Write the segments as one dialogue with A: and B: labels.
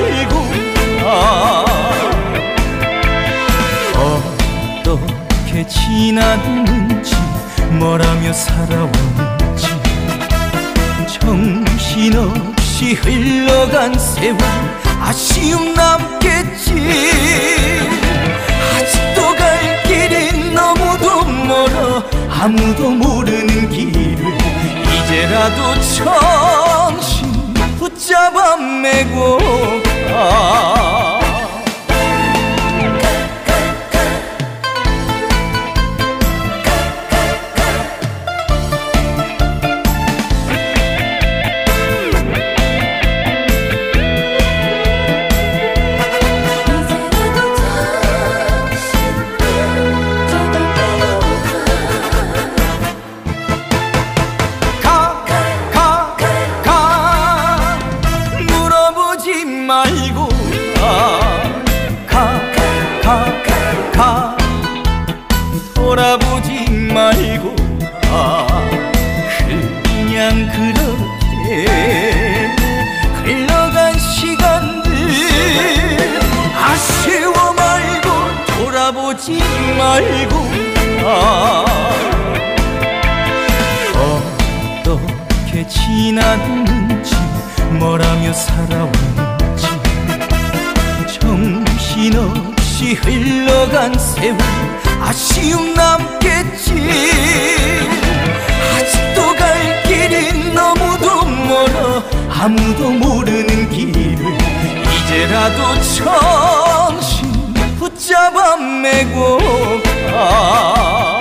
A: 살구나. 어떻게 지났는지 뭐라며 살아왔는지. 정신없이 흘러간 세월 아쉬움 남겠지. 아직도 갈 길이 너무도 멀어 아무도 모르는 길을 이제라도 처음 잡아매고 아 시간들 아쉬워 말고 돌아보지 말고 아 어떻게 지났는지 뭐라며 살아왔는지. 정신없이 흘러간 세월 아쉬움 남겠지. 아무도 모르는 길을 이제라도 정신 붙잡아 매고 가.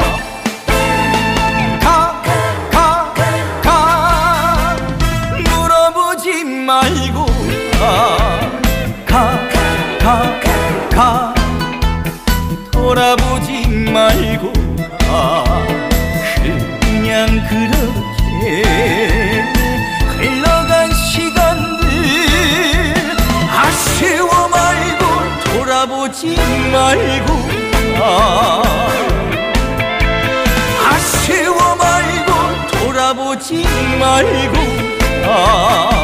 A: 말고 아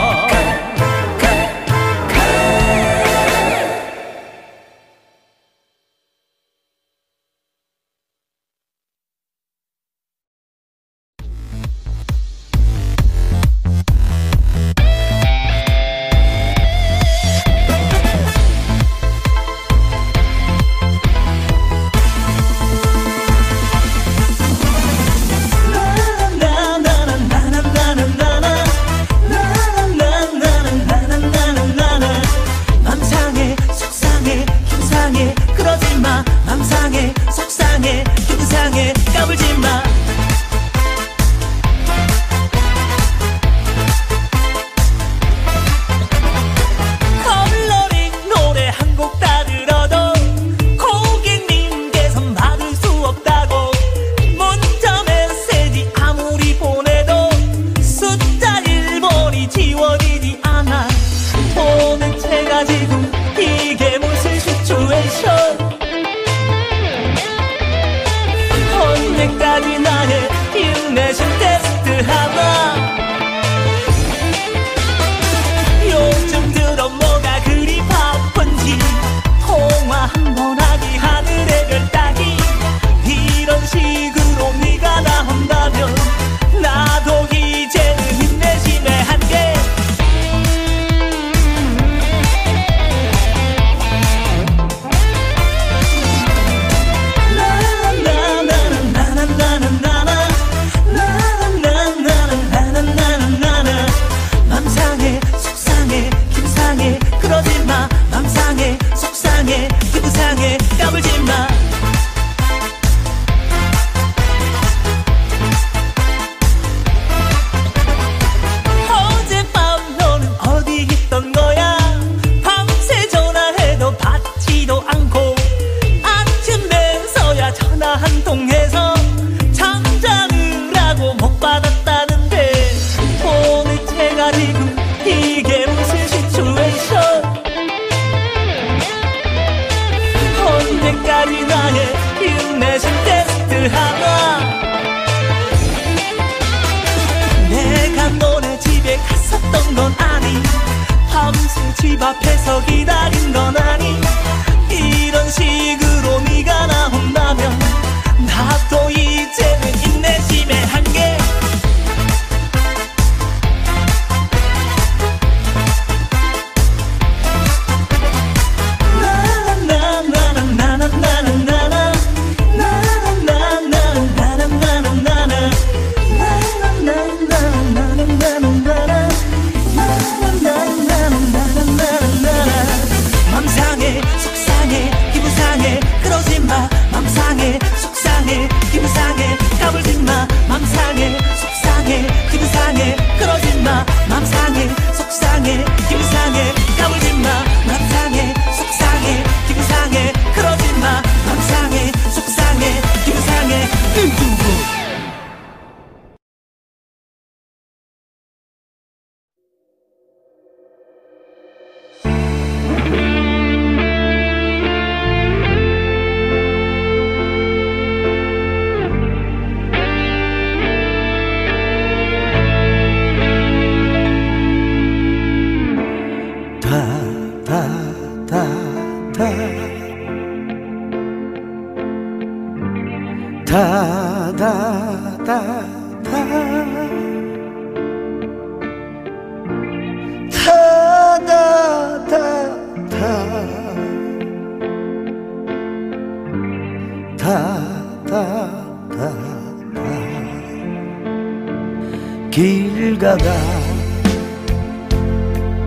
B: 길을 가다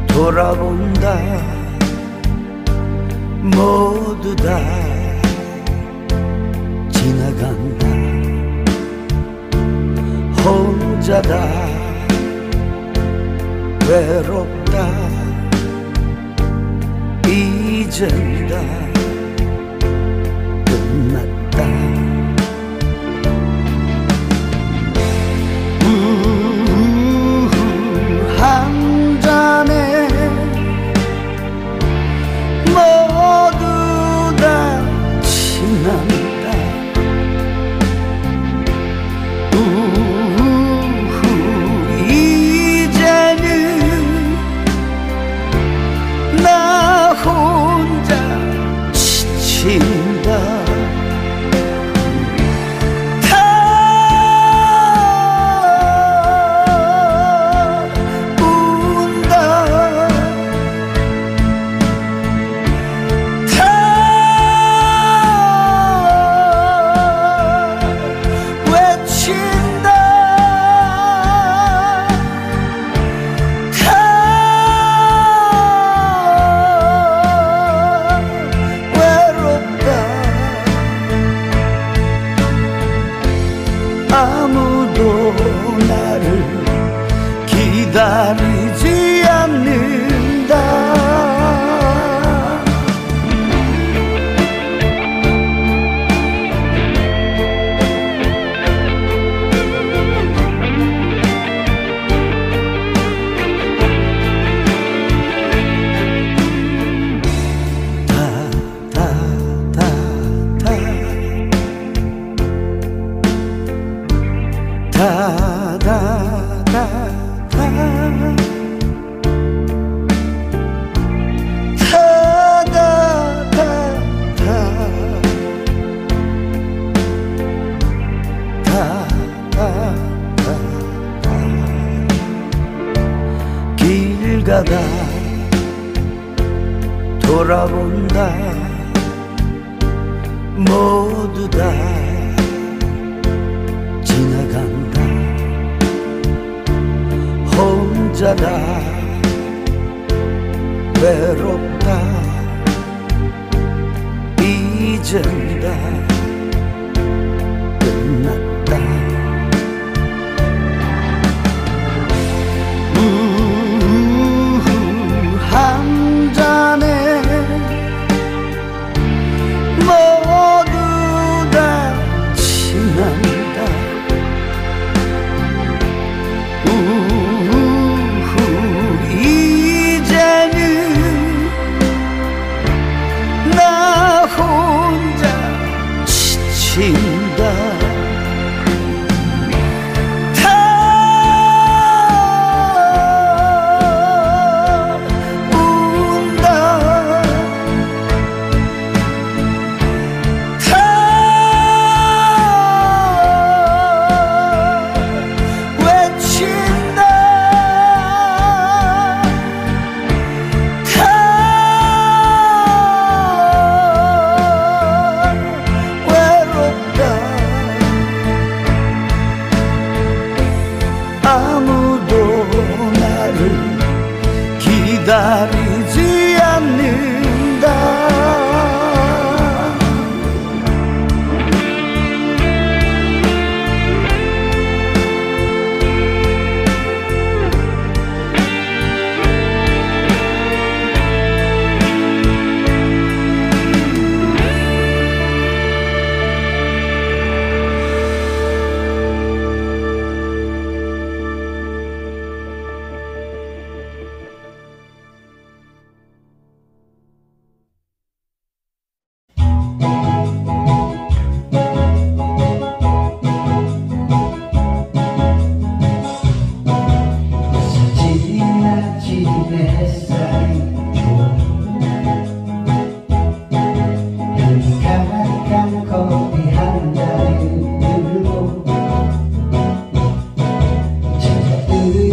C: 돌아본다. 모두 다 지나간다 혼자다. 외롭다. 잊은다. Amen.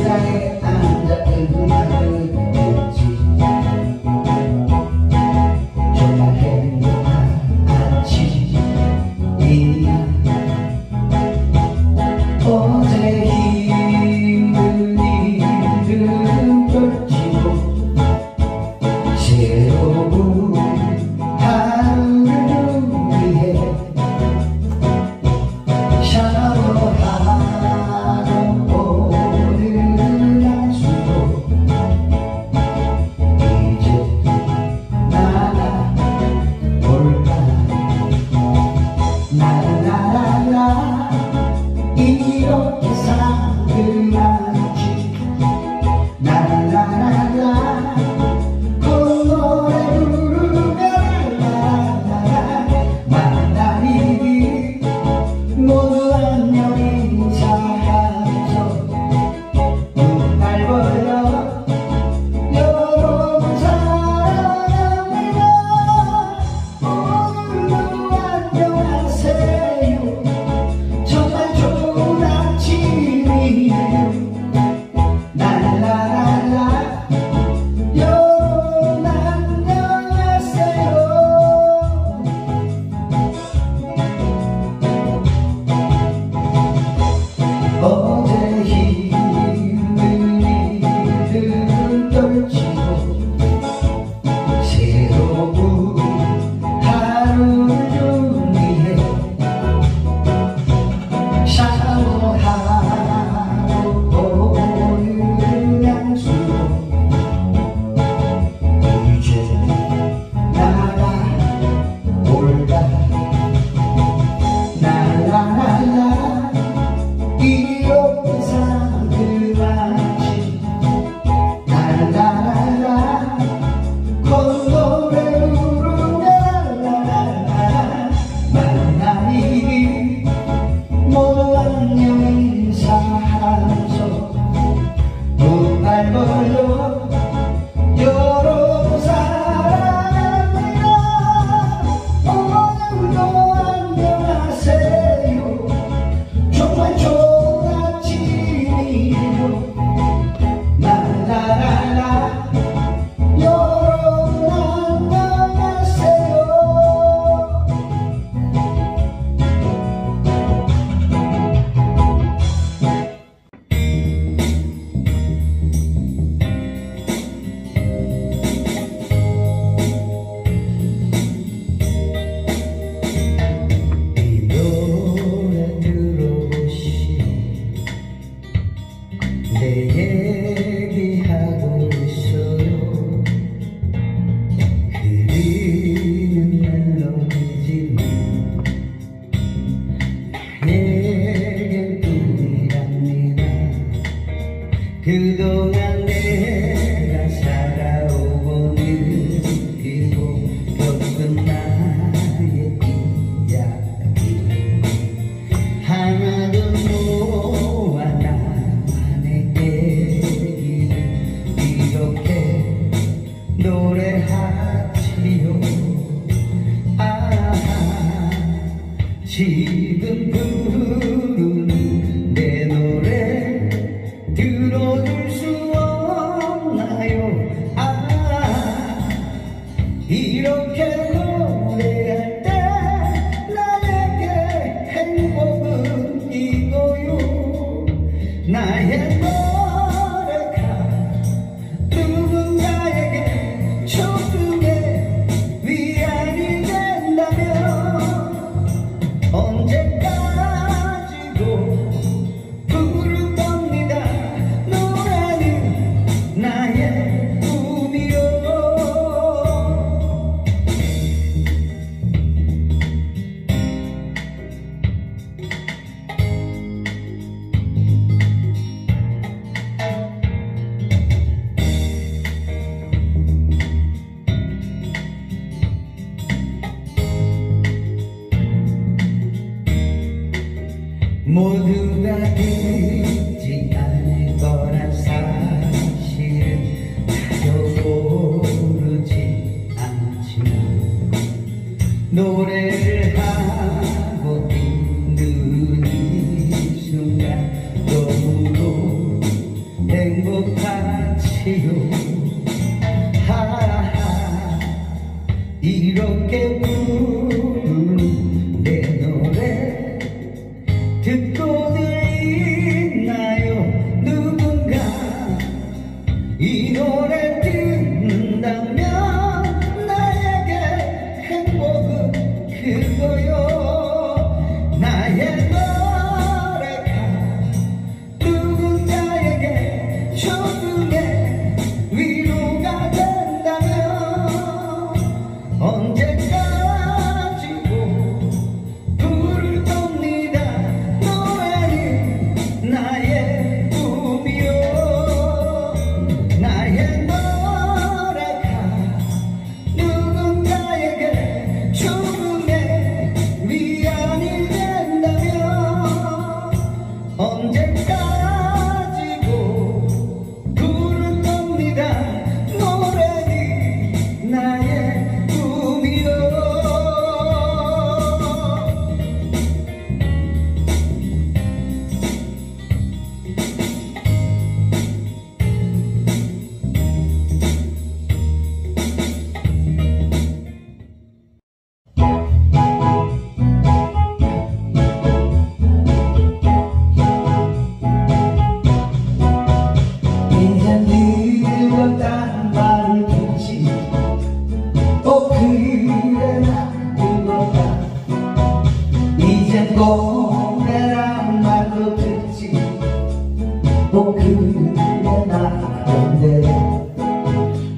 C: saya tanda terima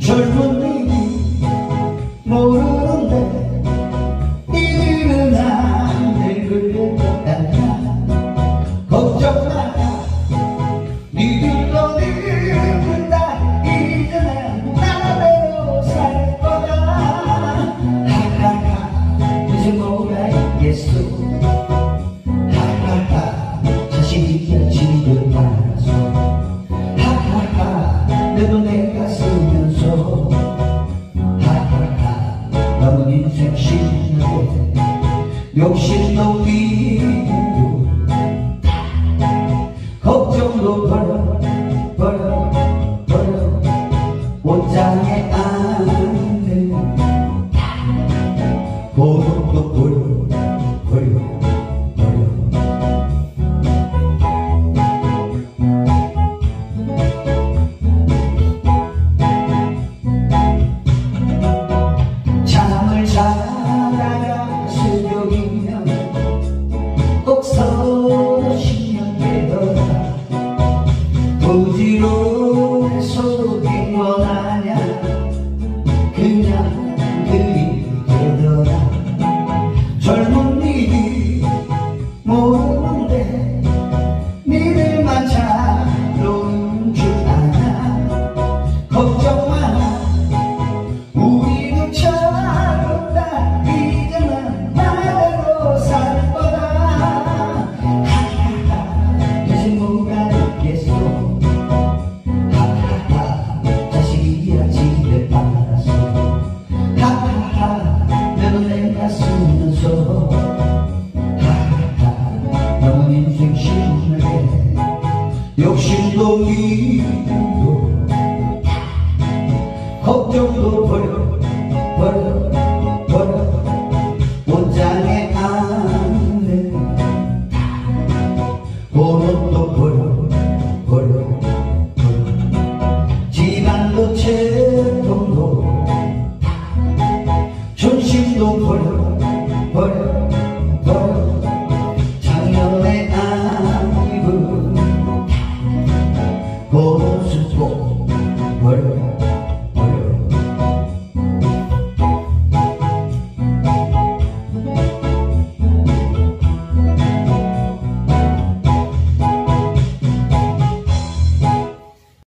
C: 젊은 걱정